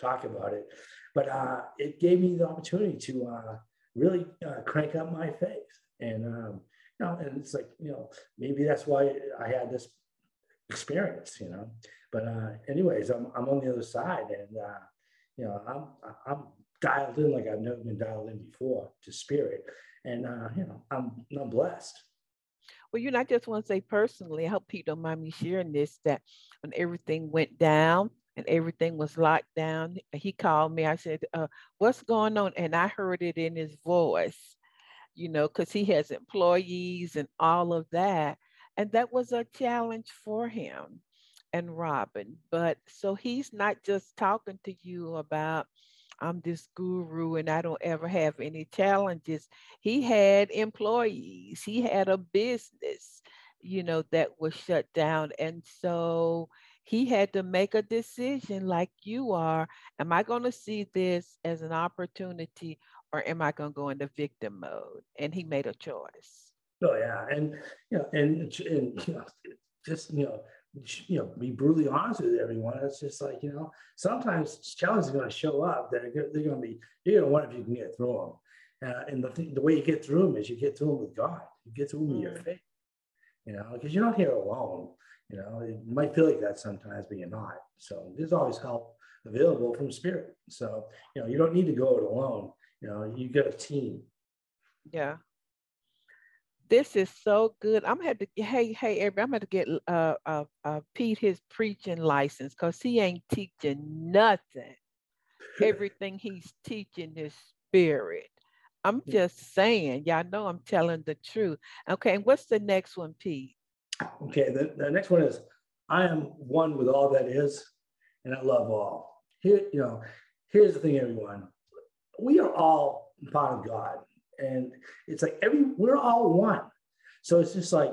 talk about it, but uh, it gave me the opportunity to uh, really uh, crank up my faith. And, um, you know, and it's like, you know, maybe that's why I had this experience, you know, but uh, anyways, I'm, I'm on the other side and, uh, you know, I'm, I'm dialed in like I've never been dialed in before to spirit. And, uh, you know, I'm, I'm blessed. Well, you know, I just want to say personally, I hope Pete don't mind me sharing this, that when everything went down and everything was locked down, he called me. I said, uh, what's going on? And I heard it in his voice, you know, because he has employees and all of that. And that was a challenge for him and Robin. But so he's not just talking to you about, I'm this guru and I don't ever have any challenges. He had employees, he had a business, you know, that was shut down. And so he had to make a decision like you are. Am I going to see this as an opportunity or am I going to go into victim mode? And he made a choice. Oh yeah, and you know, and, and you know, just you know, you know, be brutally honest with everyone. It's just like, you know, sometimes challenges are going to show up they're, they're going to be, you're going to wonder if you can get through them. Uh, and the, th- the way you get through them is you get through them with God. You get through them with your mm. faith, you know, because you're not here alone. You know, it might feel like that sometimes, but you're not. So there's always help available from spirit. So, you know, you don't need to go it alone. You know, you get a team. Yeah this is so good. I'm gonna have to hey hey everybody. I'm gonna get uh, uh uh Pete his preaching license because he ain't teaching nothing. Everything he's teaching is spirit. I'm just saying, y'all know I'm telling the truth. Okay, and what's the next one, Pete? Okay, the, the next one is I am one with all that is, and I love all. Here, you know, here's the thing, everyone. We are all part of God and it's like every we're all one so it's just like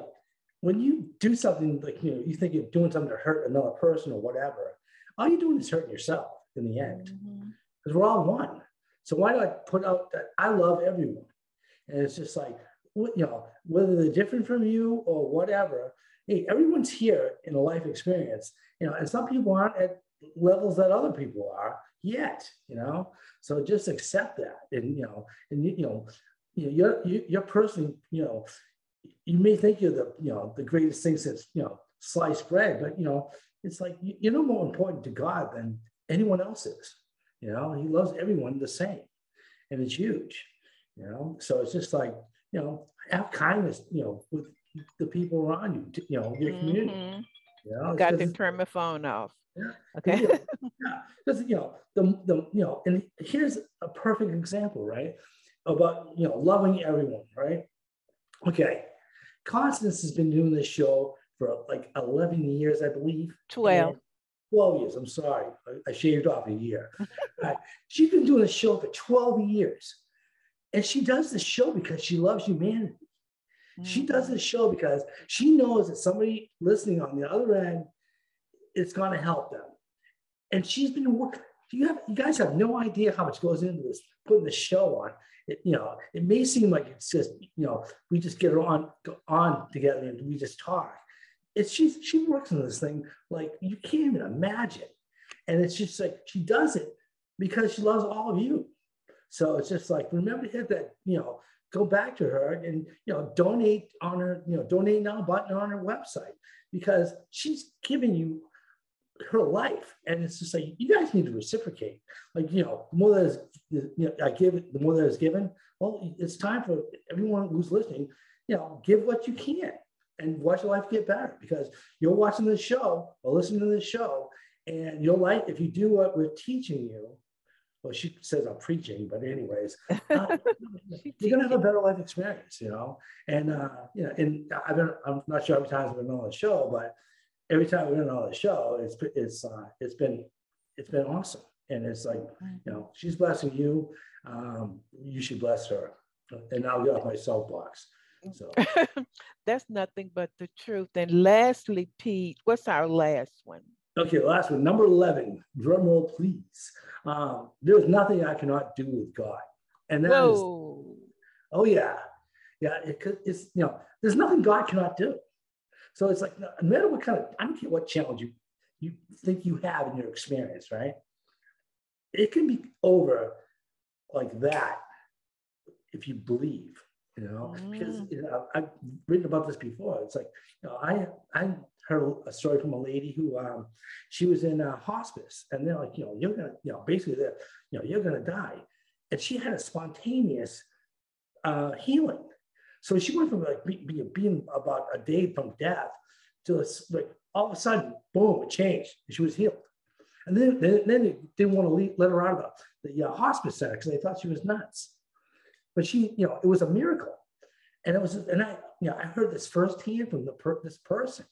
when you do something like you know you think you're doing something to hurt another person or whatever all you're doing is hurting yourself in the end because mm-hmm. we're all one so why do i put out that i love everyone and it's just like you know whether they're different from you or whatever hey everyone's here in a life experience you know and some people aren't at levels that other people are yet you know so just accept that and you know and you know you know, you're you're personally, you know, you may think you're the you know the greatest thing since you know sliced bread, but you know, it's like you're no more important to God than anyone else is. You know, He loves everyone the same, and it's huge. You know, so it's just like you know, have kindness. You know, with the people around you. You know, your community. Mm-hmm. You know, got to turn my phone off. Yeah. Okay. yeah, because you know the the you know, and here's a perfect example, right? about you know loving everyone, right? Okay, Constance has been doing this show for like 11 years, I believe. 12. 12 years. I'm sorry, I, shaved off a year. right. She's been doing this show for 12 years, and she does this show because she loves humanity. Mm. She does this show because she knows that somebody listening on the other end is going to help them, and she's been working. You have you guys have no idea how much goes into this putting the show on it, you know, it may seem like it's just, you know, we just get on on together and we just talk. It's she she works on this thing like you can't even imagine. And it's just like she does it because she loves all of you. So it's just like remember to hit that, you know, go back to her and you know donate on her, you know, donate now button on her website because she's giving you her life. And it's just like, you guys need to reciprocate. Like, you know, the more that is, you know, I give, the more that is given. Well, it's time for everyone who's listening, you know, give what you can and watch your life get better because you're watching this show or listening to this show and your life, if you do what we're teaching you, well, she says I'm preaching, but anyways, uh, you're gonna have a better life experience, you know. And uh, you know, and I've been I'm not sure how many times I've been on the show, but every time we've been on the show, it's it's uh, it's been it's been awesome. And it's like, you know, she's blessing you. Um, you should bless her. And I'll get off my soapbox. So that's nothing but the truth. And lastly, Pete, what's our last one? Okay, last one, number 11, drum roll, please. Um, there's nothing I cannot do with God. And that Whoa. is, oh yeah. Yeah, it, could it's, you know, there's nothing God cannot do. So it's like, no matter what kind of, I don't care what challenge you, you think you have in your experience, right? It can be over like that if you believe, you know, mm. because you know, I've written about this before. It's like, you know, I, I heard a story from a lady who um, she was in a hospice and they're like, you know, you're gonna, you know, basically they're, you know, you're gonna die. And she had a spontaneous uh, healing. So she went from like being, being about a day from death to like all of a sudden, boom, it changed. She was healed. And then, then, then they didn't want to leave, let her out of the, the uh, hospice center because they thought she was nuts. But she, you know, it was a miracle. And it was, and I, you know, I heard this firsthand from the per, this person.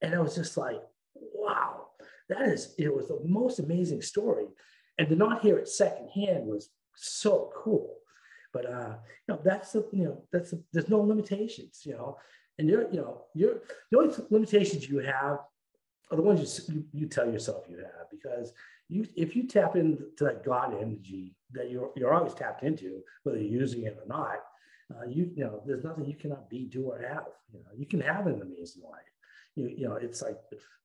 And I was just like, wow, that is, it was the most amazing story. And to not hear it secondhand was so cool. But uh, you know, that's the, you know, that's the, there's no limitations, you know. And you're, you know, you're the only limitations you have are the ones you, you tell yourself you have because you if you tap into that God energy that you're you're always tapped into, whether you're using it or not, uh, you you know there's nothing you cannot be, do, or have. You know, you can have an amazing life. You, you know, it's like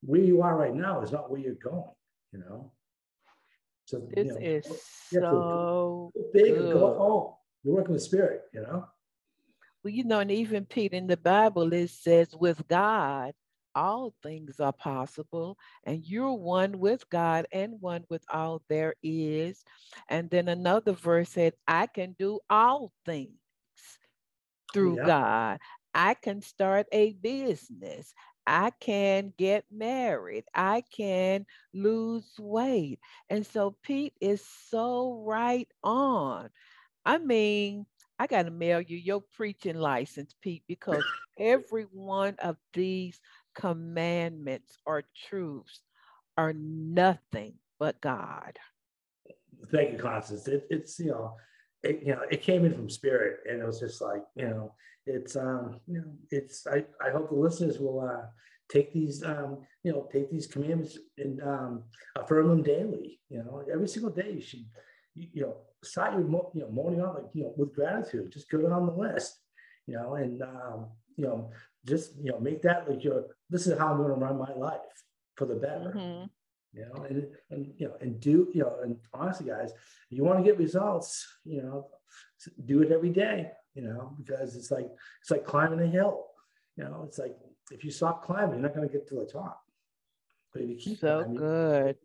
where you are right now is not where you're going. You know. So this you know, is so big good. go home. You're working with spirit. You know. Well, you know, and even Pete in the Bible it says, "With God, all things are possible, and you're one with God and one with all there is. And then another verse said, I can do all things through yeah. God. I can start a business. I can get married. I can lose weight. And so Pete is so right on. I mean, I got to mail you your preaching license, Pete, because every one of these commandments or truths are nothing but God. Thank you, Constance. It, it's you know, it, you know, it came in from spirit, and it was just like you know, it's um, you know, it's I I hope the listeners will uh take these um, you know, take these commandments and um, affirm them daily. You know, every single day you should you, know start your you know morning on like you know with gratitude. Just go down the list. You know, and um, you know just you know make that like your this is how i'm going to run my life for the better. Mm-hmm. you know and, and you know and do you know and honestly guys you want to get results you know do it every day you know because it's like it's like climbing a hill. You know it's like if you stop climbing you're not going to get to the top. But if you keep so climbing, good.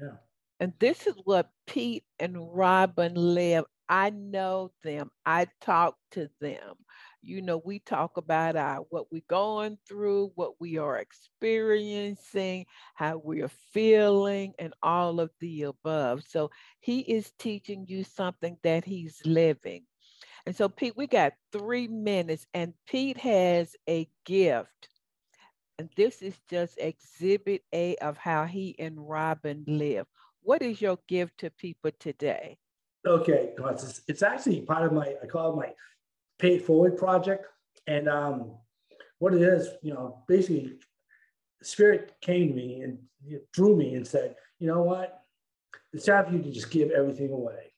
yeah. And this is what pete and robin live. I know them. I talk to them you know, we talk about our, what we're going through, what we are experiencing, how we are feeling, and all of the above. So he is teaching you something that he's living. And so, Pete, we got three minutes, and Pete has a gift. And this is just exhibit A of how he and Robin live. What is your gift to people today? Okay, it's actually part of my, I call it my pay it forward project. And um, what it is, you know, basically, Spirit came to me and drew me and said, you know what? It's time for you to just give everything away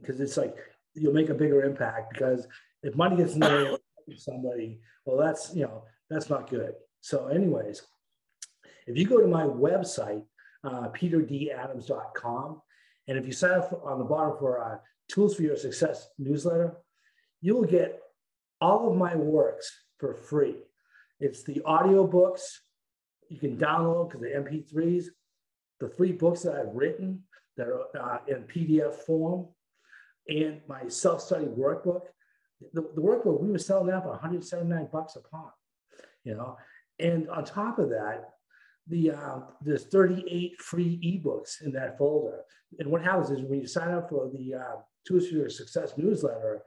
because it's like you'll make a bigger impact. Because if money gets in the way of somebody, well, that's you know that's not good. So, anyways, if you go to my website, uh, peterdadams.com, and if you sign up on the bottom for uh, Tools for Your Success newsletter, you will get all of my works for free. It's the audiobooks you can download because the MP3s, the three books that I've written that are uh, in PDF form, and my self-study workbook. The, the workbook we were selling that for 179 bucks a pop, you know. And on top of that, the uh, there's 38 free ebooks in that folder. And what happens is when you sign up for the uh, for Success newsletter,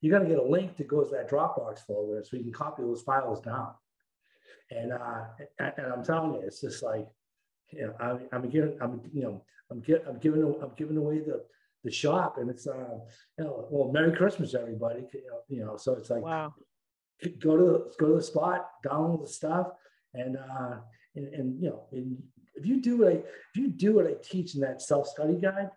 you're going to get a link that goes to that Dropbox folder so you can copy those files down. And uh, and I'm telling you, it's just like, you know, I'm, I'm giving, I'm you know, I'm, get, I'm giving, I'm giving away the the shop, and it's uh, you know, well, Merry Christmas, everybody. You know, you know so it's like, wow. Go to the, go to the spot, download the stuff, and uh, and, and you know, and if you do what I if you do what I teach in that self study guide,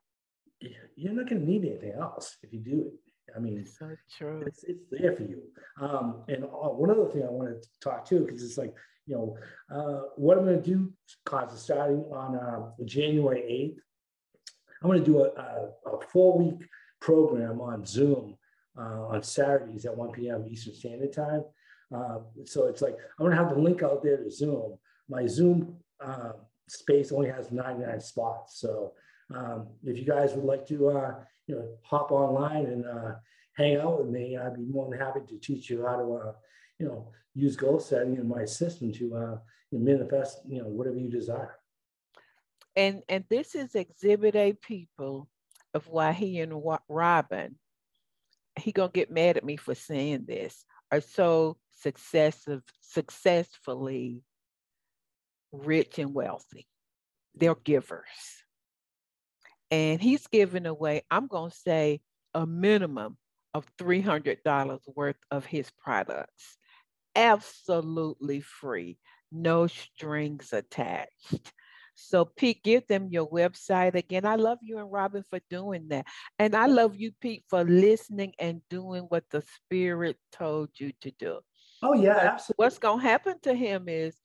you're not going to need anything else if you do it. I mean, it's so true. It's, it's there for you. Um, and uh, one other thing I want to talk to because it's like you know uh, what I'm going to do, cause starting on uh, January eighth. I'm going to do a, a, a four week program on Zoom uh, on Saturdays at 1 p.m. Eastern Standard Time. Uh, so it's like I'm going to have the link out there to Zoom. My Zoom uh, space only has 99 spots. So um, if you guys would like to, uh, you know, hop online and uh, hang out with me, I'd be more than happy to teach you how to, uh, you know, use goal setting in my system to uh, manifest, you know, whatever you desire. And and this is Exhibit A people of why he and Robin, he gonna get mad at me for saying this, are so successive, successfully rich and wealthy. They're givers and he's giving away, I'm going to say, a minimum of $300 worth of his products. Absolutely free, no strings attached. So, Pete, give them your website again. I love you and Robin for doing that. And I love you, Pete, for listening and doing what the Spirit told you to do. Oh, yeah, absolutely. What's going to happen to him is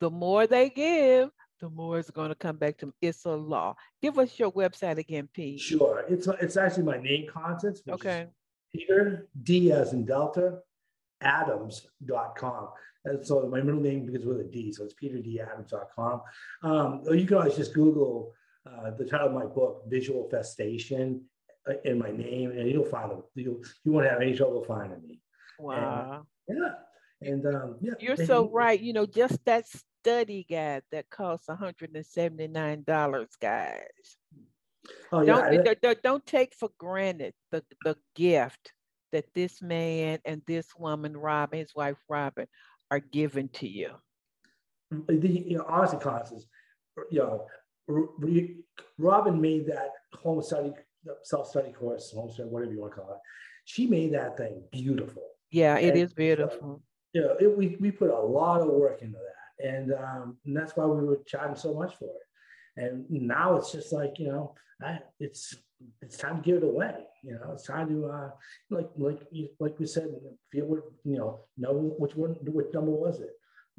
the more they give, the more is going to come back to It's a law. Give us your website again, Pete. Sure. It's it's actually my name Constance. Okay. Peter D as in Delta Adams.com. And so my middle name begins with a D, so it's Peter D peterdadams.com. Um, or you can always just Google uh, the title of my book, Visualfestation, uh, in my name, and you'll find it. You you won't have any trouble finding me. Wow. And, yeah. And um, yeah, you're so right. You know, just that study guide that costs $179, guys. Oh, yeah. don't, don't, don't take for granted the, the gift that this man and this woman, Robin, his wife Robin, are given to you. Mm, the you know, honestly, Constance, you know, Robin made that home study, self study course, home study, whatever you want to call it. She made that thing beautiful. Yeah, it and, is beautiful. You know, we we put a lot of work into that and, um, and that's why we were charging so much for it. And now it's just like you know, I, it's it's time to give it away. You know, it's time to uh, like like like we said, feel what you know, know which one, which number was it?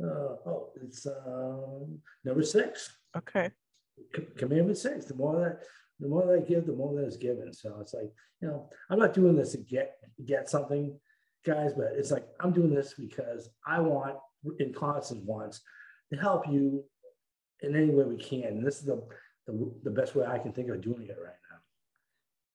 Uh, oh, it's uh, number six. Okay. C- commandment six. The more that the more that I give, the more that is given. So it's like you know, I'm not doing this to get get something, guys, but it's like I'm doing this because I want in Constance wants to help you in any way we can. And this is the, the, the best way I can think of doing it right now.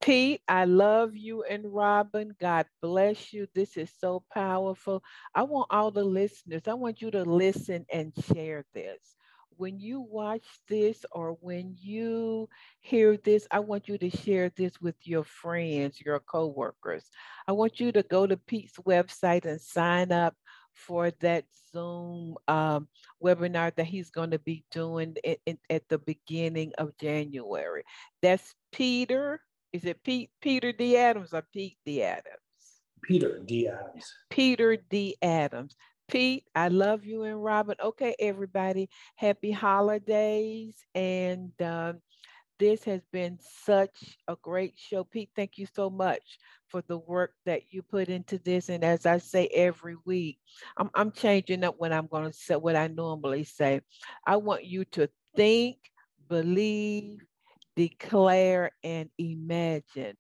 Pete, I love you and Robin. God bless you. This is so powerful. I want all the listeners, I want you to listen and share this. When you watch this or when you hear this, I want you to share this with your friends, your coworkers. I want you to go to Pete's website and sign up for that Zoom um, webinar that he's going to be doing in, in, at the beginning of January. That's Peter. Is it Pete Peter D. Adams or Pete D. Adams? Peter D. Adams. Peter D. Adams. Pete, I love you and Robin. Okay, everybody, happy holidays. And um, this has been such a great show. Pete, thank you so much for the work that you put into this. And as I say every week, I'm, I'm changing up what I'm going to say, what I normally say. I want you to think, believe, declare, and imagine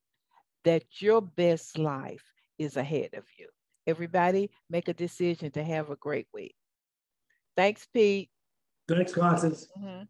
that your best life is ahead of you. Everybody, make a decision to have a great week. Thanks, Pete. Thanks, Constance. Mm-hmm.